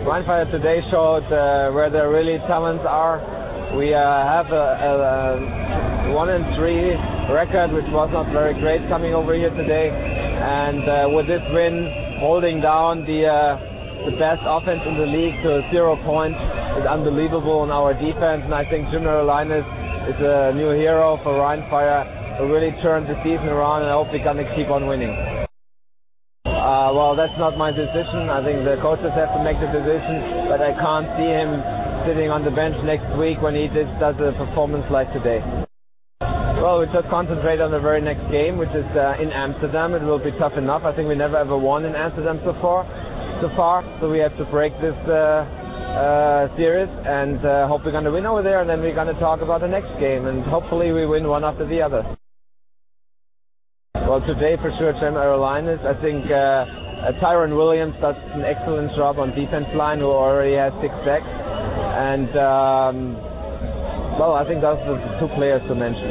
Rhein Fire today showed uh, where their really talents are. We uh, have a, a, a, one and three record, which was not very great coming over here today. And uh, with this win, holding down the uh, the best offense in the league to zero points is unbelievable in our defense. And I think Jim Arellanes is a new hero for Rhein Fire who really turned the season around. And I hope we're gonna keep on winning. Uh, well, that's not my decision. I think the coaches have to make the decision, but I can't see him sitting on the bench next week when he just does a performance like today. Well, we just concentrate on the very next game, which is uh, in Amsterdam. It will be tough enough. I think we never ever won in Amsterdam so far, so far. So we have to break this uh, uh, series and uh, hope we're going to win over there. And then we're going to talk about the next game, and hopefully we win one after the other. Well, today for sure, Jim Arellanes. I think uh, uh, Tyron Williams does an excellent job on defense line, who already has six sacks. And um, well, I think those are the two players to mention.